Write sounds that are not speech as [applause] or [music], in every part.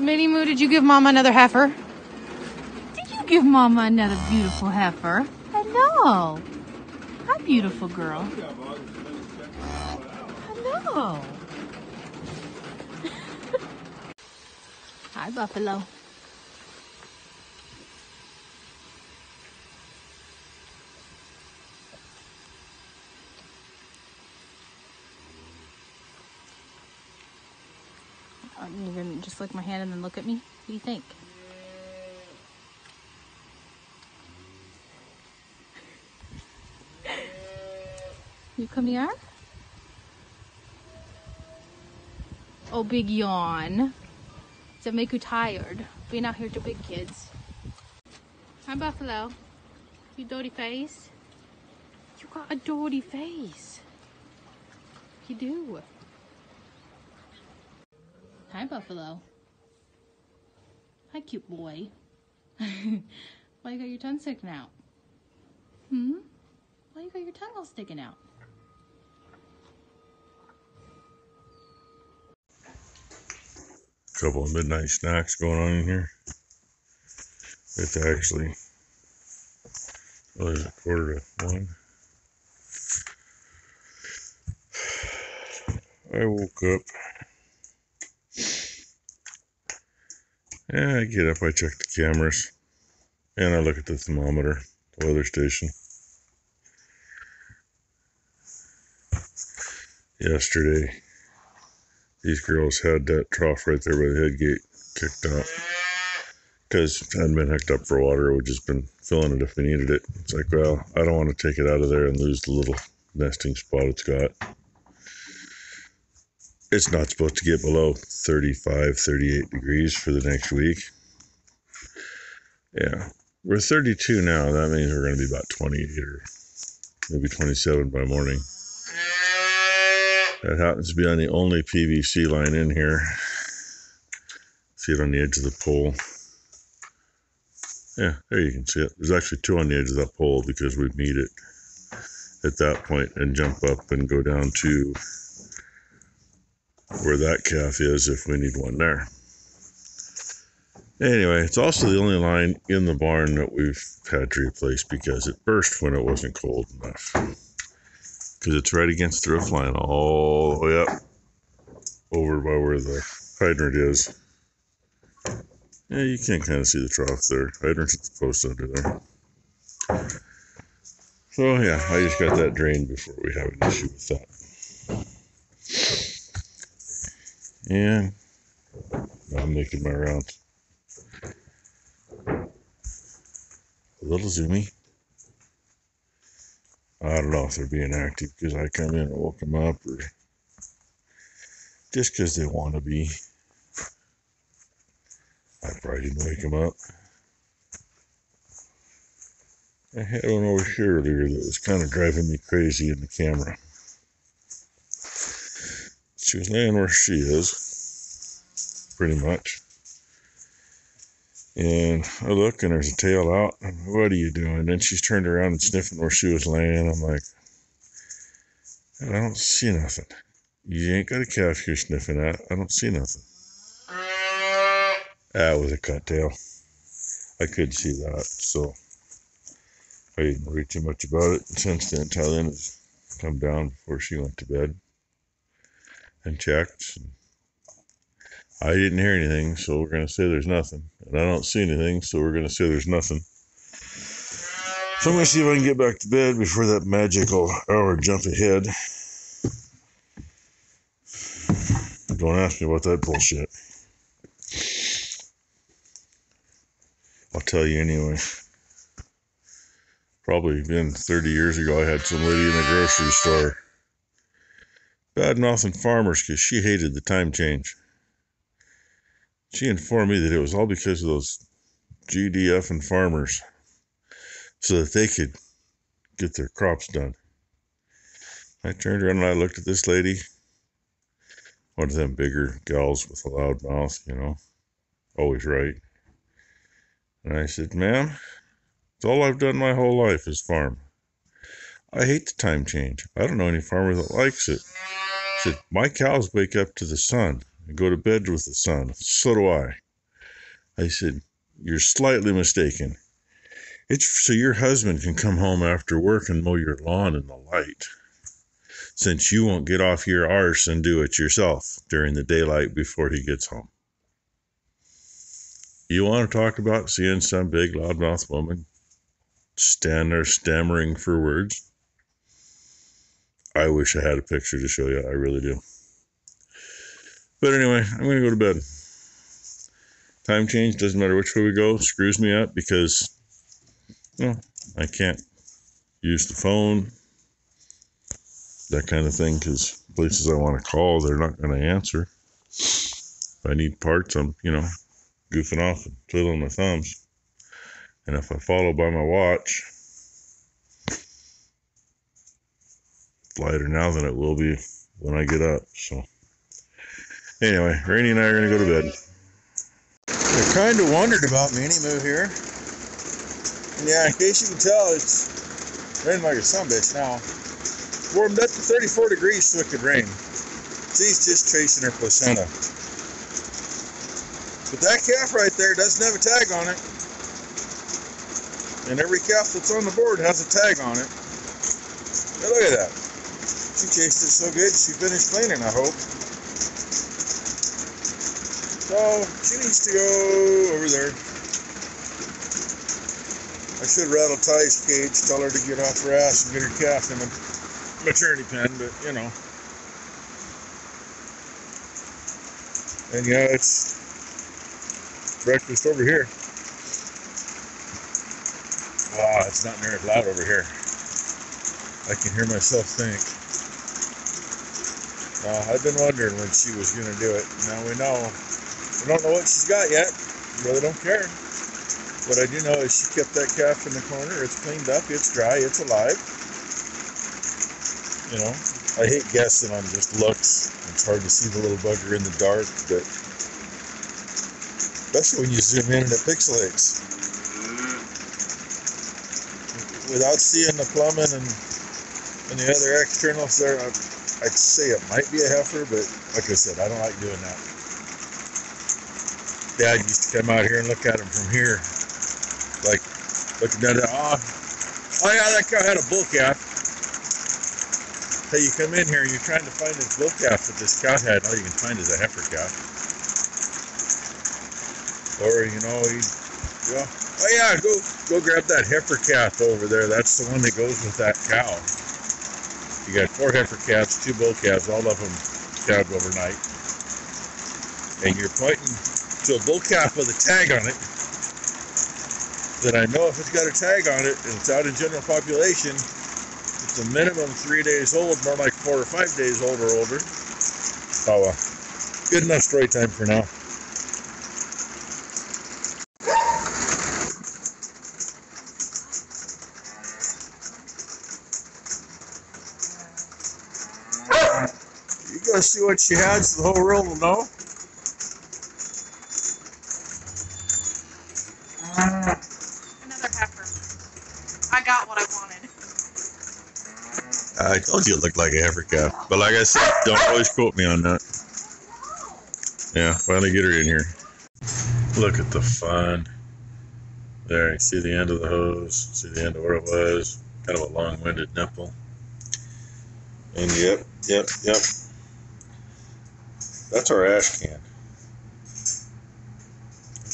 Mini Moo, did you give Mama another heifer? Did you give Mama another beautiful heifer? Hello. Hi, beautiful girl. Hello. [laughs] Hi, Buffalo. Aren't you gonna just lick my hand and then look at me? What do you think? [laughs] You come here? Oh, big yawn. Does that make you tired? Being out here to big kids. Hi, Buffalo. You dirty face. You got a dirty face. You do. Hi, Buffalo. Hi, cute boy. [laughs] Why you got your tongue sticking out? Hmm? Why you got your tongue all sticking out? couple of midnight snacks going on in here. It's actually what is it, quarter to one. I woke up. Yeah, I get up, I check the cameras, and I look at the thermometer, the weather station. Yesterday, these girls had that trough right there by the head gate kicked out because hadn't been hooked up for water. We'd just been filling it if we needed it. It's like, well, I don't want to take it out of there and lose the little nesting spot it's got. It's not supposed to get below 35, 38 degrees for the next week. Yeah, we're 32 now. That means we're going to be about 28 or maybe 27 by morning. That happens to be on the only PVC line in here. See it on the edge of the pole. Yeah, there you can see it. There's actually two on the edge of that pole because we meet it at that point and jump up and go down to where that calf is if we need one there. Anyway, it's also the only line in the barn that we've had to replace because it burst when it wasn't cold enough because it's right against the roof line all the way up over by where the hydrant is. Yeah, you can kind of see the trough there. Hydrant's at the post under there. So yeah, I just got that drained before we have an issue with that. And I'm making my rounds. A little zoomy. I don't know if they're being active because I come in and woke them up or just because they want to be. I probably didn't wake them up. I had one over here earlier that was kind of driving me crazy in the camera. She was laying where she is, pretty much. And I look and there's a tail out. And what are you doing? Then she's turned around and sniffing where she was laying. I'm like, I don't see nothing. You ain't got a calf you're sniffing at. I don't see nothing. That was a cut tail. I could see that, so I didn't worry too much about it. Since then, Tylen has come down before she went to bed and checked. I didn't hear anything, so we're going to say there's nothing. And I don't see anything, so we're going to say there's nothing. So I'm going to see if I can get back to bed before that magical hour jump ahead. Don't ask me about that bullshit. I'll tell you anyway. Probably been 30 years ago, I had some lady in a grocery store bad mouthing farmers because she hated the time change. She informed me that it was all because of those GDF and farmers so that they could get their crops done. I turned around and I looked at this lady, one of them bigger gals with a loud mouth, you know, always right. And I said, Ma'am, it's all I've done my whole life is farm. I hate the time change. I don't know any farmer that likes it. Said, My cows wake up to the sun and go to bed with the sun. So do I. I said, You're slightly mistaken. It's so your husband can come home after work and mow your lawn in the light. Since you won't get off your arse and do it yourself during the daylight before he gets home. You want to talk about seeing some big loudmouth woman stand there stammering for words? I wish I had a picture to show you. I really do. But anyway, I'm going to go to bed. Time change, doesn't matter which way we go, screws me up because, well, I can't use the phone, that kind of thing, because places I want to call, they're not going to answer. If I need parts, I'm, you know, goofing off and twiddling my thumbs. And if I follow by my watch, lighter now than it will be when I get up. So, anyway, Rainy and I are going to go to bed. I kind of wondered about Mini Moo here. And yeah, in case you can tell, it's raining like a bitch now. Warmed up to 34 degrees so it could rain. She's just chasing her placenta. But that calf right there doesn't have a tag on it. And every calf that's on the board has a tag on it. Now look at that. She chased it so good she finished cleaning, I hope. So she needs to go over there. I should rattle Ty's cage, tell her to get off her ass and get her calf in a maternity pen, but you know. And yeah, it's breakfast over here. Ah, it's not as loud over here. I can hear myself think. Uh, I've been wondering when she was going to do it. Now we know We don't know what she's got yet. Really don't care. What I do know is she kept that calf in the corner. It's cleaned up. It's dry. It's alive. You know, I hate guessing on just looks. It's hard to see the little bugger in the dark, but especially when you zoom in and it pixelates. Without seeing the plumbing and and the other externals there, I'd say it might be a heifer, but like I said, I don't like doing that. Dad used to come out here and look at them from here, like looking at it. Oh, ah. oh yeah, that cow had a bull calf. Hey, you come in here and you're trying to find this bull calf that this cow had. All you can find is a heifer calf. Or you know, he, go, oh yeah, go go grab that heifer calf over there. That's the one that goes with that cow. You got four heifer calves, two bull calves, all of them calved overnight. And you're pointing to a bull calf with a tag on it, then I know if it's got a tag on it and it's out in general population, it's a minimum three days old, more like four or five days old or older. Oh well. Good enough story time for now. You go see what she had so the whole world will know. Another heifer. I got what I wanted. I told you it looked like a heifer calf. But like I said, don't always quote me on that. Yeah, finally get her in here. Look at the fun. There, you see the end of the hose, see the end of where it was. Kind of a long-winded nipple. And yep, yep, yep. That's our ash can.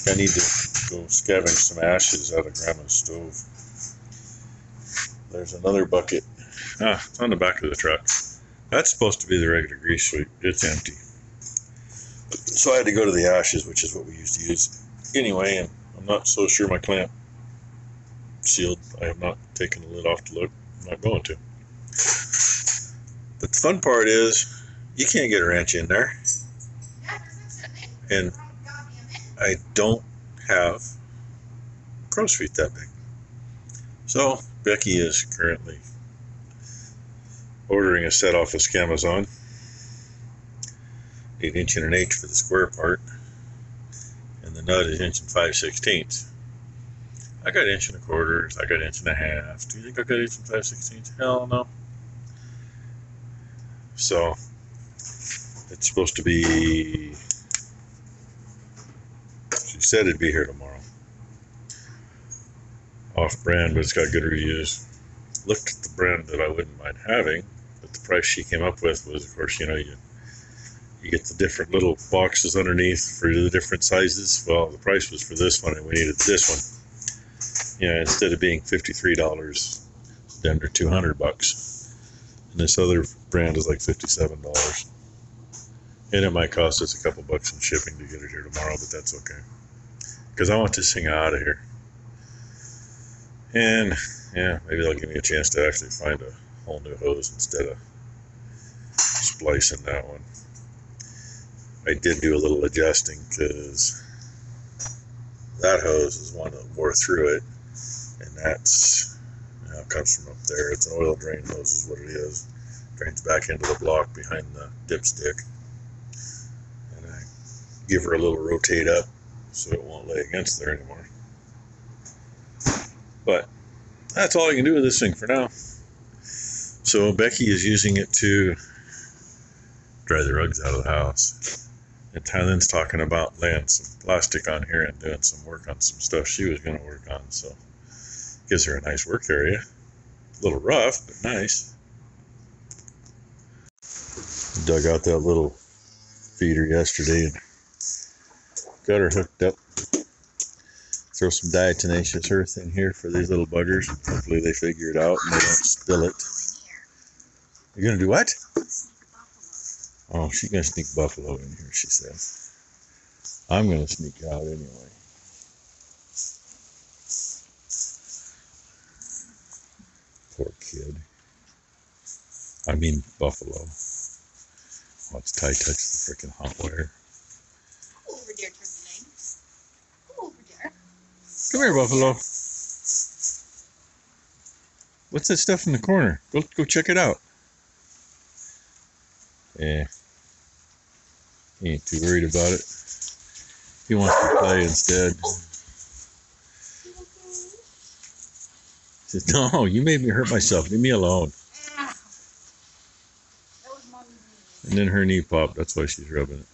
I need to go scavenge some ashes out of Grandma's stove. There's another bucket Ah, it's on the back of the truck. That's supposed to be the regular grease sweep. It's empty. So I had to go to the ashes, which is what we used to use anyway, and I'm not so sure my clamp sealed. I have not taken the lid off to look. I'm not going to. But the fun part is you can't get a wrench in there. And I don't have crow's feet that big. So Becky is currently ordering a set off of Scamazon. 8 inch and an eighth for the square part. And the nut is inch and 5 sixteenths. I got inch and a quarter. I got inch and a half. Do you think I got inch and 5 sixteenths? Hell no. So, it's supposed to be, said it'd be here tomorrow. Off brand, but it's got good reviews. Looked at the brand that I wouldn't mind having, but the price she came up with was, of course, you know, you you get the different little boxes underneath for the different sizes. Well, the price was for this one, and we needed this one. Yeah, instead of being fifty-three dollars, down to two hundred bucks. And this other brand is like fifty-seven dollars. And it might cost us a couple bucks in shipping to get it here tomorrow, but that's okay. Because I want this thing out of here. And yeah, maybe they'll give me a chance to actually find a whole new hose instead of splicing that one. I did do a little adjusting because that hose is one that wore through it, and that's you know, comes from up there. It's an oil drain hose, is what it is. Drains back into the block behind the dipstick, and I give her a little rotate up so it won't lay against there anymore. But that's all I can do with this thing for now. So Becky is using it to dry the rugs out of the house. And Tylen's talking about laying some plastic on here and doing some work on some stuff she was going to work on. So gives her a nice work area. A little rough, but nice. Dug out that little feeder yesterday and got her hooked up. Throw some diatomaceous earth in here for these little buggers. Hopefully they figure it out and they don't spill it. You're gonna do what? Oh, she's gonna sneak buffalo in here, she says. I'm gonna sneak out anyway. Poor kid. I mean buffalo. Watch Ty touch the freaking hot wire. Go over there, turkey lane. Go over there. Come here, buffalo. What's that stuff in the corner? Go go check it out. Yeah. He ain't too worried about it. He wants to play instead. He says, No, you made me hurt myself. Leave me alone. And then her knee popped. That's why she's rubbing it.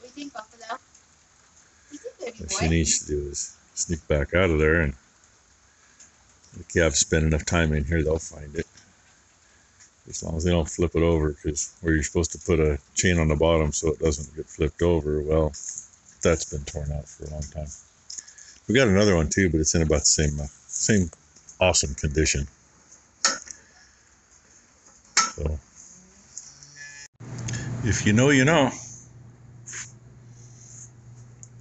What do you think, Buffalo? You think, baby What boy? She needs to do is sneak back out of there and the calves spend enough time in here, they'll find it. As long as they don't flip it over, because where you're supposed to put a chain on the bottom so it doesn't get flipped over, well, that's been torn out for a long time. We got another one too, but it's in about the same uh, same awesome condition. So, if you know, you know.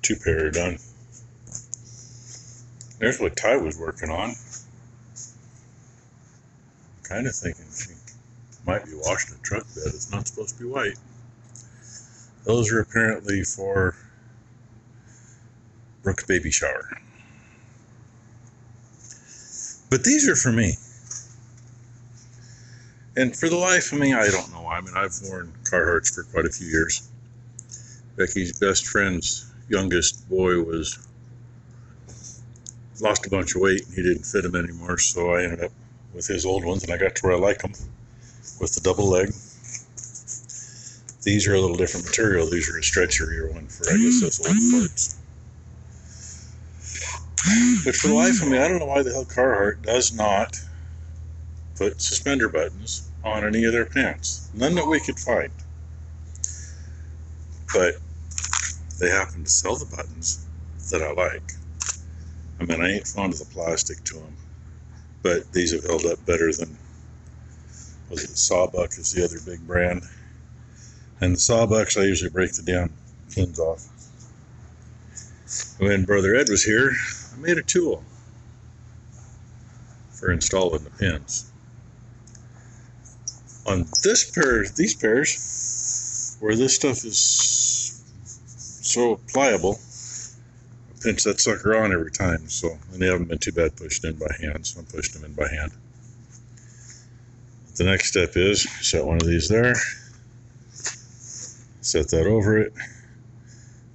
Two pair are done. There's what Ty was working on. Kind of thinking she might be washing a truck bed. It's not supposed to be white. Those are apparently for Brooke's baby shower. But these are for me. And for the life of me, I don't know. I mean, I've worn Carhartts for quite a few years. Becky's best friend's youngest boy was lost a bunch of weight and he didn't fit him anymore, so I ended up with his old ones and I got to where I like them with the double leg. These are a little different material. These are a stretchier one for I guess those old parts. But for the life of me, I don't know why the hell Carhartt does not put suspender buttons on any of their pants. None that we could find. But they happen to sell the buttons that I like. I mean, I ain't fond of the plastic to them, but these have held up better than was it Sawbuck is the other big brand, and the Sawbucks I usually break the damn pins off. When Brother Ed was here, I made a tool for installing the pins. On this pair, these pairs, where this stuff is so pliable, I pinch that sucker on every time. So, and they haven't been too bad pushed in by hand, so I'm pushing them in by hand. The next step is set one of these there, set that over it,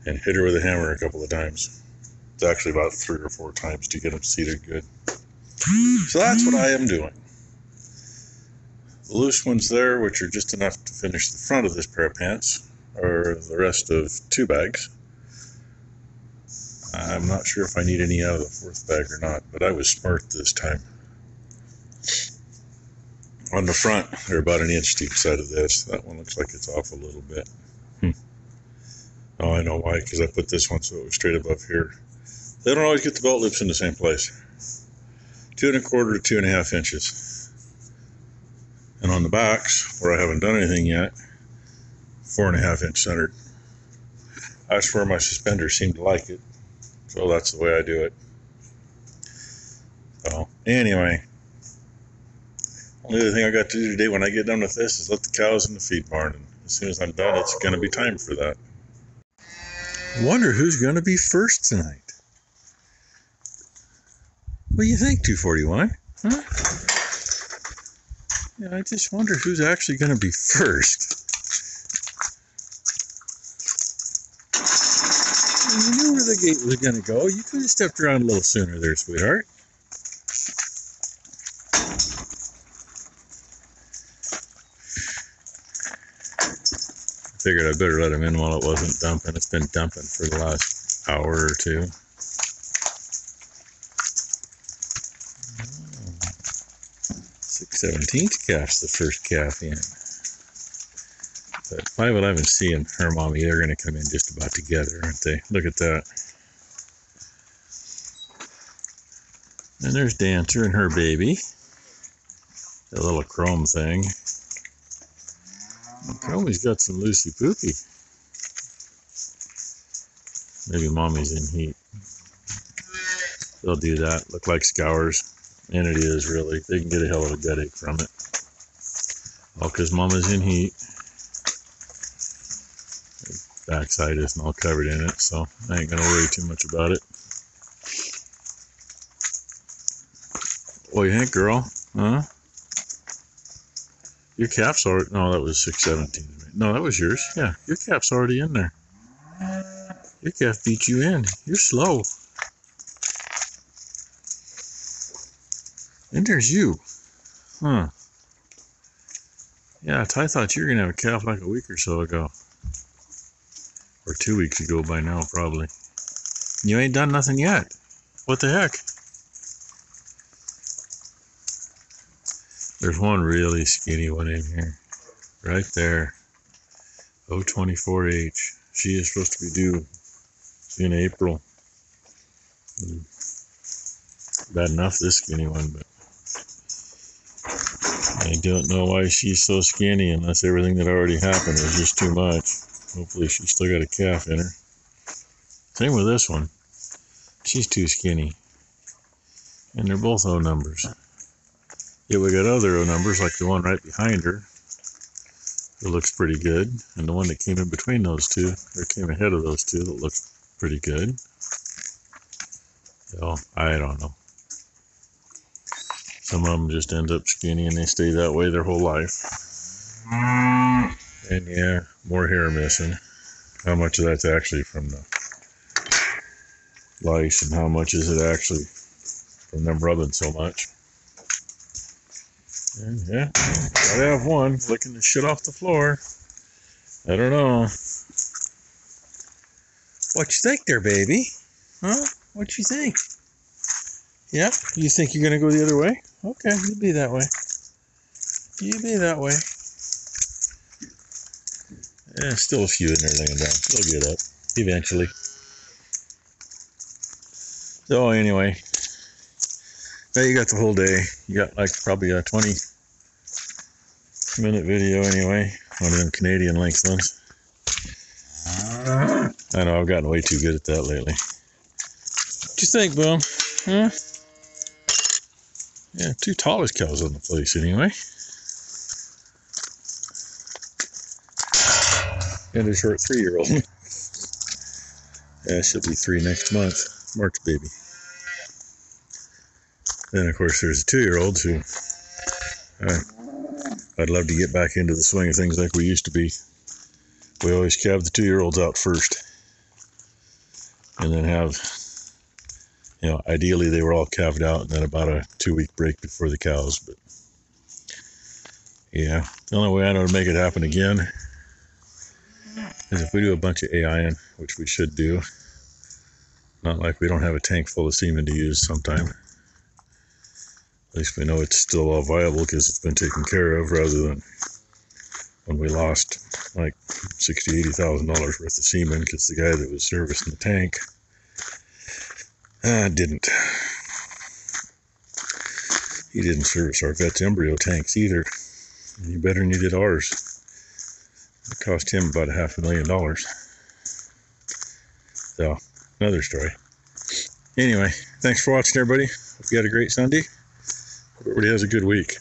and hit her with a hammer a couple of times. It's actually about three or four times to get them seated good. So that's what I am doing. The loose ones there, which are just enough to finish the front of this pair of pants, are the rest of two bags. I'm not sure if I need any out of the fourth bag or not, but I was smart this time. On the front, they're about an inch deep side of this. That one looks like it's off a little bit. Hmm. Oh, I know why, because I put this one so it was straight above here. They don't always get the belt loops in the same place. Two and a quarter to two and a half inches. And on the backs, where I haven't done anything yet, four and a half inch centered. That's where my suspenders seem to like it. So that's the way I do it. So anyway, only other thing I got to do today when I get done with this is let the cows in the feed barn. And as soon as I'm done, it's going to be time for that. Wonder who's going to be first tonight. What do you think, 241? Huh? Yeah, I just wonder who's actually going to be first. You knew where the gate was going to go. You could have stepped around a little sooner there, sweetheart. Figured I better let him in while it wasn't dumping. It's been dumping for the last hour or two. Six seventeenth calf's the first calf in. But 511C and her mommy, they're going to come in just about together, aren't they? Look at that. And there's Dancer and her baby. That little chrome thing. Chromie's got some loosey poopy. Maybe mommy's in heat. They'll do that. Look like scours. And it is really. They can get a hell of a gut ache from it. All because mama's in heat. Backside isn't all covered in it, so I ain't gonna worry too much about it. What you think, girl? Huh? Your calf's already. No, that was six seventeen. No, that was yours. Yeah, your calf's already in there. Your calf beat you in. You're slow. And there's you. Huh. Yeah, Ty thought you were gonna have a calf like a week or so ago. Or two weeks ago by now, probably. You ain't done nothing yet. What the heck? There's one really skinny one in here. Right there. 024H. She is supposed to be due in April. Hmm. Bad enough, this skinny one, but I don't know why she's so skinny unless everything that already happened was just too much. Hopefully she's still got a calf in her. Same with this one. She's too skinny. And they're both O numbers. Yeah, we got other O numbers like the one right behind her. It looks pretty good. And the one that came in between those two, or came ahead of those two, that looks pretty good. So, I don't know. Some of them just end up skinny and they stay that way their whole life. And yeah, more hair missing. How much of that's actually from the lice and how much is it actually from them rubbing so much? And yeah, gotta have one licking the shit off the floor. I don't know. What you think there, baby? Huh? What you think? Yep. You think you're gonna go the other way? Okay, you be that way. You be that way. Yeah, still a few in there laying down. They'll get up eventually. So anyway, now you got the whole day. You got like probably a 20 minute video anyway. One of them Canadian length ones. Uh-huh. I know I've gotten way too good at that lately. What do you think, Boom? Huh? Yeah, two tallest cows on the place anyway. And a short three year old. yeah, she'll be three next month. March baby. Then, of course, there's a two year old who uh, I'd love to get back into the swing of things like we used to be. We always calve the two year olds out first. And then have, you know, ideally they were all calved out and then about a two week break before the cows. But yeah, the only way I know to make it happen again is if we do a bunch of AIing, which we should do, Not like we don't have a tank full of semen to use sometime. At least we know it's still all viable because it's been taken care of rather than when we lost like sixty, eighty thousand dollars worth of semen because the guy that was servicing the tank uh, didn't. He didn't service our vet's embryo tanks either. Any better than he did ours. It cost him about a half a million dollars. So, another story. Anyway, thanks for watching, everybody. Hope you had a great Sunday. Everybody has a good week.